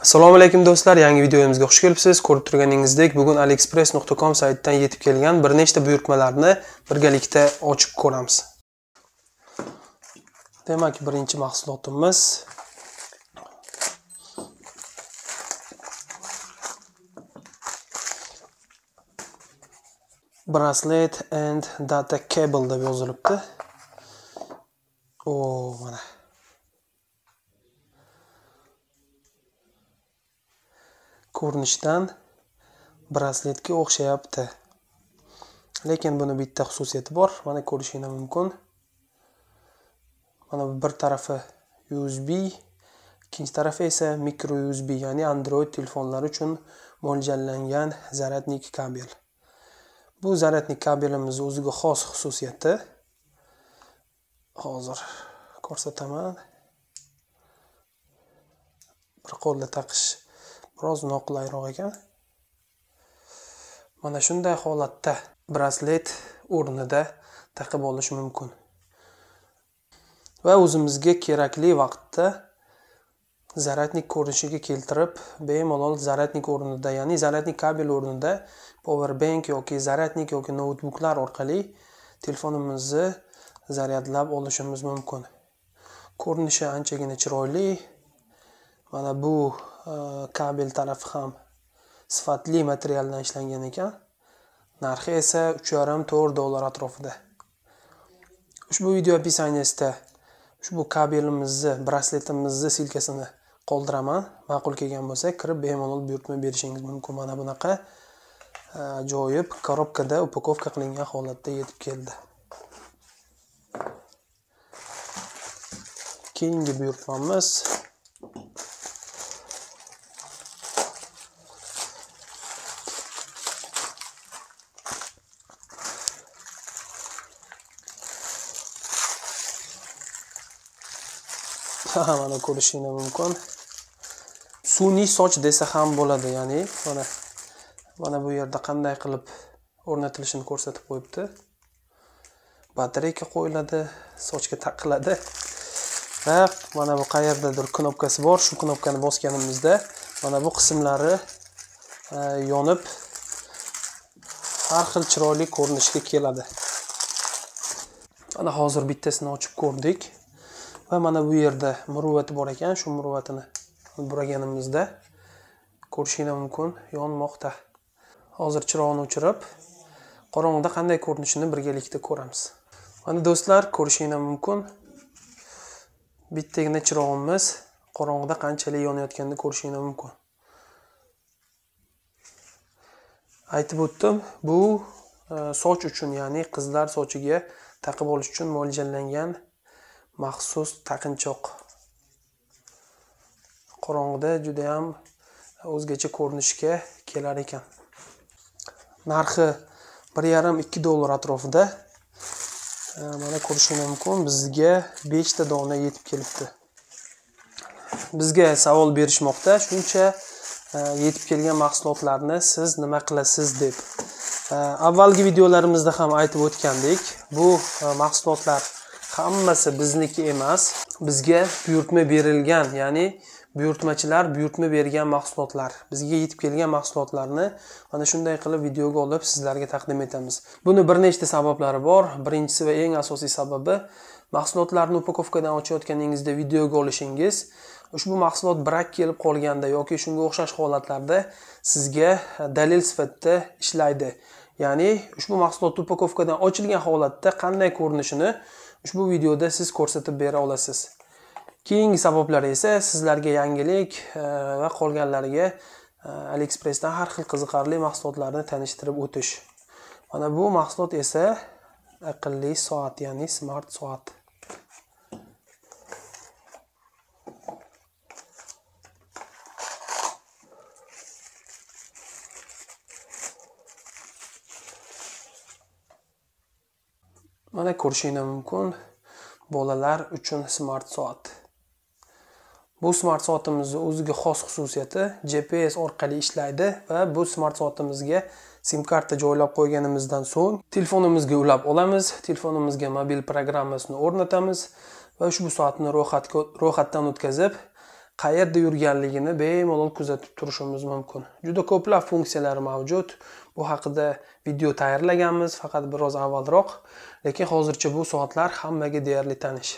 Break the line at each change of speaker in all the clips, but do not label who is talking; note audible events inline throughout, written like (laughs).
assalomu alaykum do'stlar. Yangi videomizga xush kelibsiz. Ko'rib turganingizdek bugun aliexpress.com saytidan yetib kelgan bir nechta buyurtmalarni birgalikda ochib ko'ramiz. Demak birinchi mahsulotimiz bracelet and data cable deb yozilibdi. O mana. Ko'rinishdan brasletga o'xshayapti. Lekin buni bitta xususiyati bor mana ko'rishinglar mumkin. Mana bu bir tarafi usb ikkinchi tarafi esa micro usb ya'ni android telefonlar uchun mo'ljallangan zaryadnik kabel. Bu zaryadnik kabelimizni o'ziga xos xususiyati. Hozir ko'rsataman. Bir qo'lda taqish biroz noqulayroq ekan. Mana shunday holatda braslet o'rnida taqib olish mumkin. Va o'zimizga kerakli vaqtda zaryadnik ko'rinishiga keltirib bemalol zaryadnik o'rnida ya'ni zaryadnik kabel o'rnida power bank yoki zaryadnik yoki noutbuklar orqali telefonimizni zaryadlab olishimiz mumkin. Ko'rinishi anchagina chiroyli. Mana bu Э, kabel tarafi ham sifatli materialdan ishlangan ekan. Narxi esa uch yarim to'rt dollar atrofida. Ushbu video описаниесida ushbu kabelimizni brasletimizni silkasini qoldiraman. Ma'qul kelgan bo'lsa kirib bemalol buyurtma berishingiz mumkin. Mana bunaqa e, ajoyib korobkada upakovka qilingan holatda yetib keldi. Keyingi buyurtmamiz. Mana ko'rishinglar mumkin. Sun'iy soch desa ham bo'ladi ya'ni mana mana bu yerda qanday qilib o'rnatilishini ko'rsatib qo'yibdi. Batareyka qo'yiladi sochga taqiladi. Va mana bu qayerdadir knopkasi bor shu knopkani bosganimizda mana bu qismlari e, yonib har xil chiroyli ko'rinishga keladi. Mana hozir bittasini ochib ko'rdik. Va mana bu yerda muruvvati bor ekan. Shu muruvvatini buraganimizda ko'rishinglar mumkin. Yonmoqda. Hozir chirog'ini o'chirib qorong'ida qanday ko'rinishini birgalikda ko'ramiz. Mana do'stlar ko'rishinglar mumkin. Bittagina chirog'imiz qorong'ida qanchalik yonayotganini ko'rishinglar mumkin. Aytib o'tdim bu e, soch uchun ya'ni qizlar sochiga taqib olish uchun mo'ljallangan maxsus taqinchoq qorong'ida judayam o'zgacha ko'rinishga kelar ekan. Narxi bir yarim ikki dollar atrofida e, mana ko'rishingiz mumkin bizga beshta dona yetib kelibdi. Bizga savol berishmoqda shuncha e, yetib kelgan mahsulotlarni siz nima qilasiz deb. E, avvalgi videolarimizda ham aytib o'tgandik bu mahsulotlar hammasi bizniki emas. Bizga buyurtma berilgan ya'ni buyurtmachilar buyurtma bergan mahsulotlar bizga yetib kelgan mahsulotlarni mana shunday qilib videoga olib sizlarga taqdim etamiz. Buni bir nechta sabablari bor. Birinchisi va eng asosiy sababi mahsulotlarni upakovkadan ochayotganingizda videoga olishingiz. Ushbu mahsulot brak kelib qolganda yoki shunga o'xshash holatlarda sizga dalil sifatida ishlaydi. Ya'ni ushbu mahsulot upakovkadan ochilgan holatda qanday ko'rinishini ushbu videoda siz ko'rsatib bera olasiz. Keyingi sabablar esa sizlarga yangilik e, va qolganlariga e, aliexpressdan har xil qiziqarli mahsulotlarni tanishtirib o'tish. Mana bu mahsulot esa aqlli soat ya'ni smart soat. Mana ko'rishingiz mumkin bolalar uchun smart soat. Bu smart soatimizni o'ziga xos xususiyati gps orqali ishlaydi va bu smart soatimizga sim karta joylab qo'yganimizdan so'ng telefonimizga ulab olamiz telefonimizga mobil programmasini o'rnatamiz va ushbu soatni ro'yxatdan o'tkazib qayerda yurganligini bemalol kuzatib turishimiz mumkin. Juda ko'plab funksiyalari mavjud. Bu haqida video tayyorlaganmiz faqat biroz avvalroq lekin hozircha bu soatlar hammaga deyarli tanish.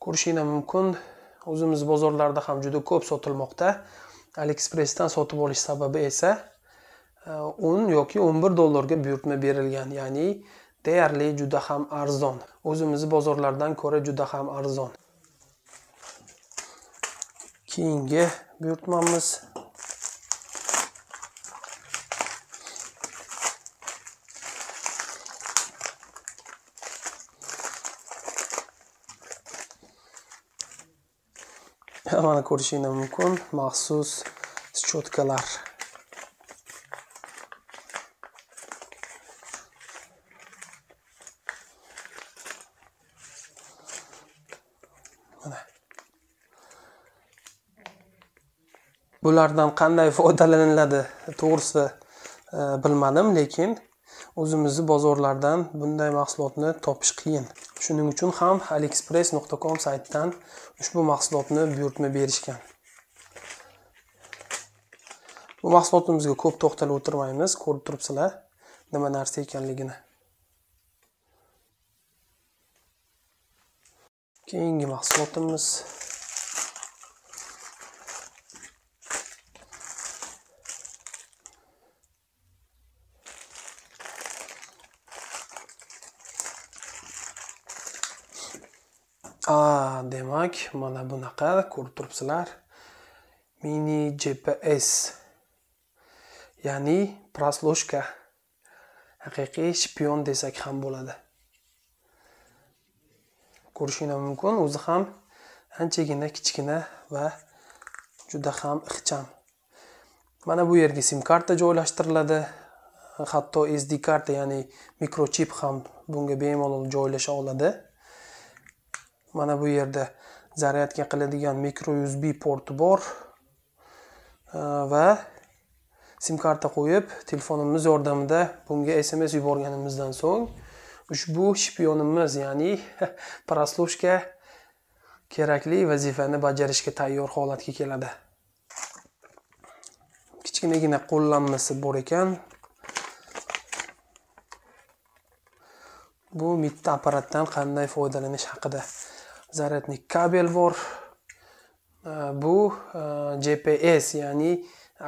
Ko'rishinglar mumkin. O'zimiz bozorlarda ham juda ko'p sotilmoqda. Aliexpressdan sotib olish sababi esa e, 10 yoki o'n bir dollarga buyurtma berilgan ya'ni deyarli juda ham arzon. O'zimizni bozorlardan ko'ra juda ham arzon. Keyingi buyurtmamiz mana ko'rishinglar mumkin maxsus счетkalar bulardan qanday foydalaniladi? To'g'risi e, bilmadim lekin o'zimizni bozorlardan bunday mahsulotni topish qiyin. Shuning uchun ham aliexpress nuqta com saytidan ushbu mahsulotni buyurtma berishgan. Bu mahsulotimizga ko'p to'xtalib o'tirmaymiz ko'rib turibsizlar nima narsa ekanligini. Keyingi mahsulotimiz. Demak mana bunaqa ko'rib turibsizlar. Mini gps ya'ni prosloshka haqiqiy shpion desak ham bo'ladi. Ko'rishinglar mumkin o'zi ham anchagina kichkina va juda ham ixcham. Mana bu yerga sim karta joylashtiriladi. Hatto sd karta ya'ni mikrochip ham bunga bemalol joylasha oladi. Mana bu yerda zaryadka qiladigan mikro usb porti bor. Va sim karta qo'yib telefonimiz yordamida bunga sms yuborganimizdan so'ng ushbu shpionimiz ya'ni (laughs) proslushka kerakli vazifani bajarishga tayyor holatga keladi. Kichkinagina qo'llanmasi bor ekan. Bu bitta apparatdan qanday foydalanish haqida. Zaryadnik kabel bor e, bu e, gps ya'ni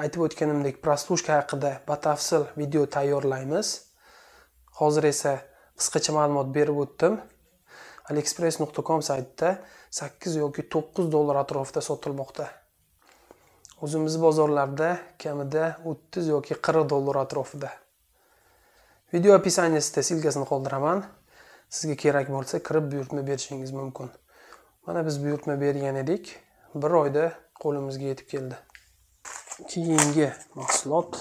aytib o'tganimdek proslushka haqida batafsil video tayyorlaymiz. Hozir esa qisqacha ma'lumot berib o'tdim. Aliexpress nuqta com saytida sakkiz yoki to'qqiz dollar atrofida sotilmoqda. O'zimizni bozorlarda kamida o'ttiz yoki qirq dollar atrofida. Video описаниесida silkasini qoldiraman. Sizga kerak bo'lsa kirib buyurtma berishingiz mumkin. Mana biz buyurtma bergan edik. Bir oyda qo'limizga yetib keldi. Keyingi mahsulot.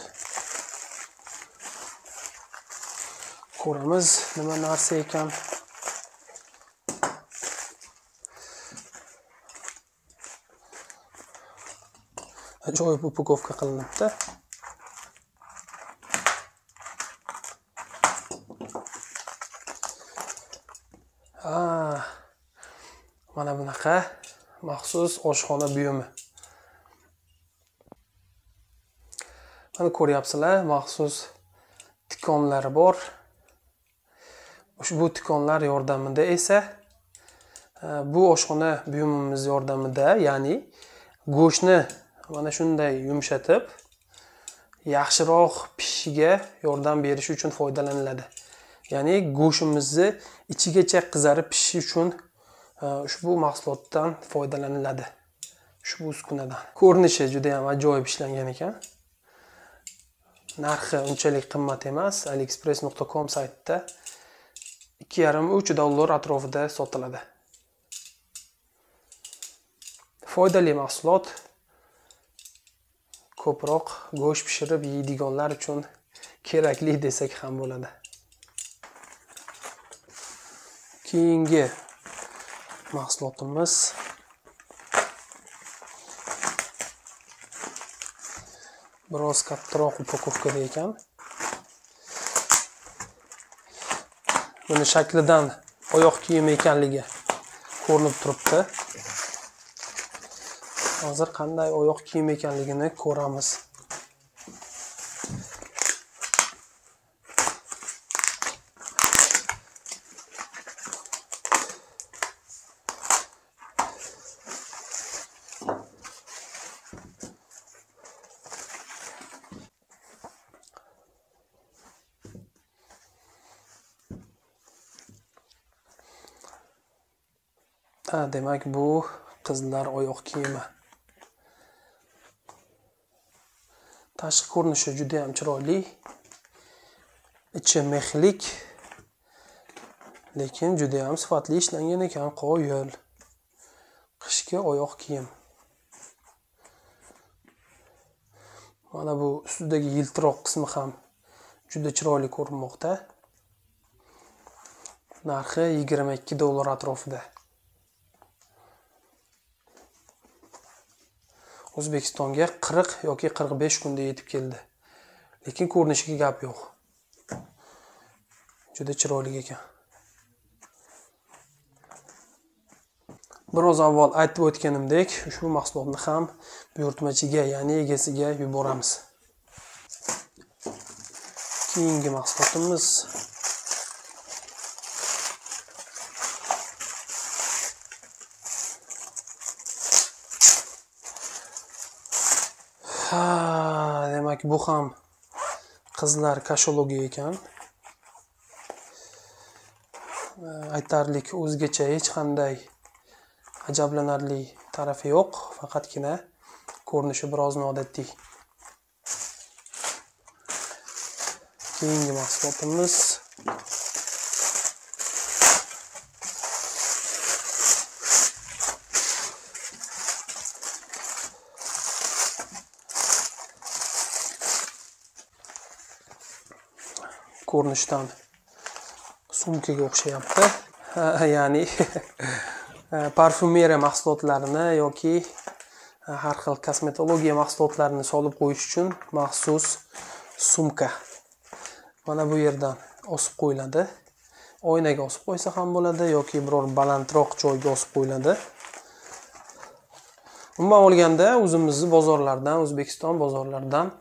Ko'ramiz nima narsa ekan. Ajoyib upakovka qilinibdi. Mana maxsus oshxona buyumi. Mana ko'ryapsizlar maxsus tikonlari bor. Ushbu tikonlar yordamida esa e, bu oshxona buyumimiz yordamida ya'ni go'shtni mana shunday yumshatib yaxshiroq pishishiga yordam berish uchun foydalaniladi. Ya'ni go'shtimizni ichigacha qizarib pishishi uchun ushbu mahsulotdan foydalaniladi. Ushbu uskunadan. Ko'rinishi juda yam ajoyib ishlangan ekan. Narxi unchalik qimmat emas. Aliexpress nuqta com saytida ikki yarim uch dollar atrofida sotiladi. Foydali mahsulot ko'proq go'sht pishirib yeydiganlar uchun kerakli desak ham bo'ladi. Keyingi mahsulotimiz. Biroz kattaroq upakovkada ekan. Buni shaklidan oyoq kiyimi ekanligi ko'rinib turibdi. Hozir qanday oyoq kiyim ekanligini ko'ramiz. Ha demak bu qizlar oyoq kiyimi. Tashqi ko'rinishi juda ham chiroyli ichi mexlik lekin juda ham sifatli ishlangan ekan qoyil. Qishki oyoq kiyim. Mana bu ustidagi yiltiroq qismi ham juda chiroyli ko'rinmoqda. Narxi yigirma ikki dollar atrofida. O'zbekistonga qirq yoki qirq besh kunda yetib keldi. Lekin ko'rinishiga gap yo'q. Juda chiroyli ekan. Biroz avval aytib o'tganimdek ushbu mahsulotni ham buyurtmachiga ya'ni egasiga yuboramiz. Keyingi mahsulotimiz ha demak bu ham qizlar kashologi ekan. Aytarlik o'zgacha hech qanday ajablanarli tarafi yo'q faqatgina ko'rinishi biroz noodatiy. Keyingi mahsulotimiz ko'rinishdan sumkaga o'xshayapti. Ya'ni (laughs) parfyumeriya mahsulotlarini yoki har xil kosmetologiya mahsulotlarini solib qo'yish uchun maxsus sumka mana bu yerdan osib qo'yiladi. Oynaga osib qo'ysa ham bo'ladi yoki biror balandroq joyga osib qo'yiladi. Umuman olganda o'zimizni bozorlardan o'zbekiston bozorlaridan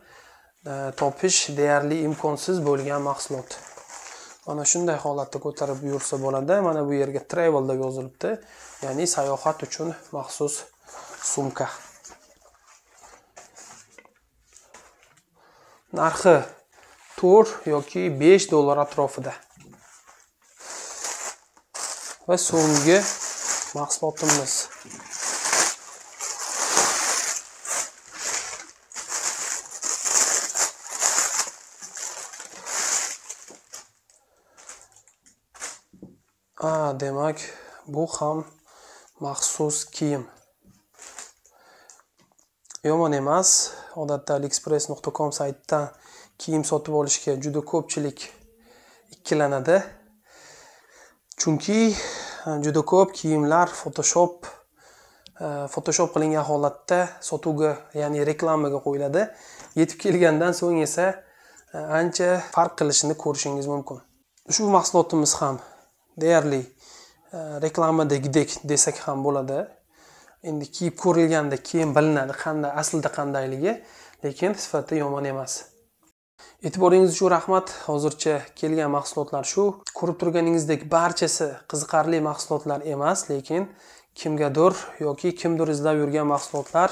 Э, topish deyarli imkonsiz bo'lgan mahsulot. Mana shunday holatda ko'tarib yursa bo'ladi. Mana bu yerga travel deb yozilibdi. Ya'ni sayohat uchun maxsus sumka. Narxi to'rt yoki besh dollar atrofida. Va so'nggi mahsulotimiz. Ha demak bu ham maxsus kiyim. Yomon emas odatda aliexpress nuqta com saytidan kiyim sotib olishga juda ko'pchilik ikkilanadi. Chunki e, juda ko'p kiyimlar photoshop e, photoshop qilingan holatda sotuvga ya'ni reklamaga qo'yiladi. Yetib kelgandan so'ng esa e, ancha farq qilishini ko'rishingiz mumkin. Ushbu mahsulotimiz ham deyarli reklamadagidek desak ham bo'ladi. Endi kiyib ko'rilganda keyin bilinadi qanday aslida qandayligi lekin sifati yomon emas. E'tiboringiz uchun rahmat. Hozircha kelgan mahsulotlar shu. Ko'rib turganingizdek barchasi qiziqarli mahsulotlar emas lekin kimgadir yoki kimdir izlab yurgan mahsulotlar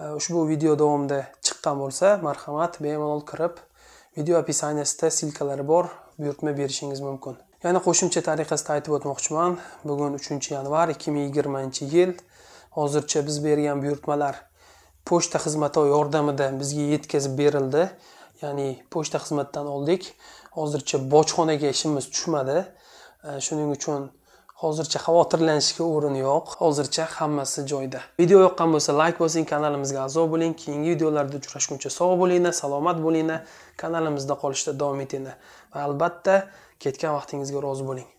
e, ushbu video davomida chiqqan bo'lsa marhamat bemalol kirib video описаниясida silkalari bor buyurtma berishingiz mumkin. Yana qo'shimcha tariqasida aytib o'tmoqchiman. Bugun uchinchi yanvar ikki ming yigirmanchi yil. Hozircha biz bergan buyurtmalar pochta xizmati yordamida bizga yetkazib berildi. Ya'ni pochta xizmatidan oldik. Hozircha bojxonaga ishimiz tushmadi. Shuning uchun hozircha xavotirlanishga o'rin yo'q. Hozircha hammasi joyida. Video yoqqan bo'lsa layk bosing kanalimizga a'zo bo'ling. Keyingi videolarda uchrashguncha sog' bo'linglar salomat bo'linglar. Kanalimizda qolishda davom etinglar. Va albatta ketgan vaqtingizga rozi bo'ling.